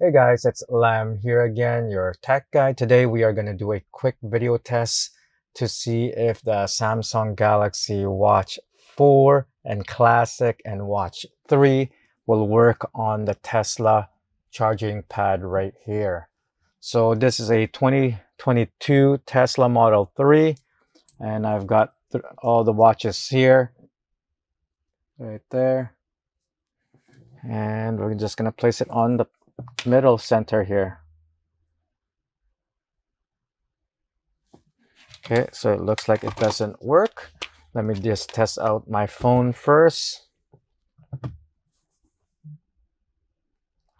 Hey guys, it's Lam here again, your tech guy. Today we are going to do a quick video test to see if the Samsung Galaxy Watch 4 and Classic and Watch 3 will work on the Tesla charging pad right here. So this is a 2022 Tesla Model 3 and I've got th all the watches here right there and we're just going to place it on the middle center here. Okay, so it looks like it doesn't work. Let me just test out my phone first.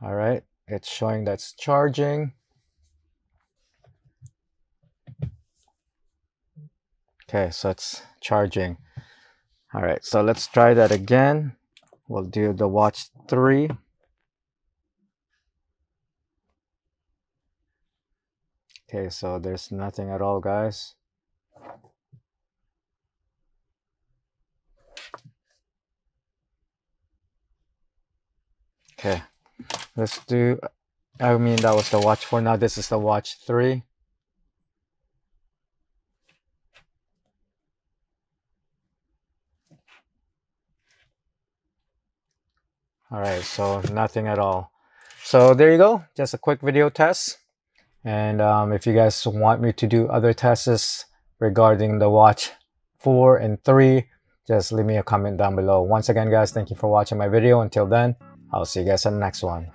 All right, it's showing that's charging. Okay, so it's charging. All right, so let's try that again. We'll do the watch 3. Okay, so there's nothing at all, guys. Okay, let's do, I mean, that was the watch 4. Now this is the watch 3. All right, so nothing at all. So there you go, just a quick video test. And um, if you guys want me to do other tests regarding the watch 4 and 3, just leave me a comment down below. Once again, guys, thank you for watching my video. Until then, I'll see you guys in the next one.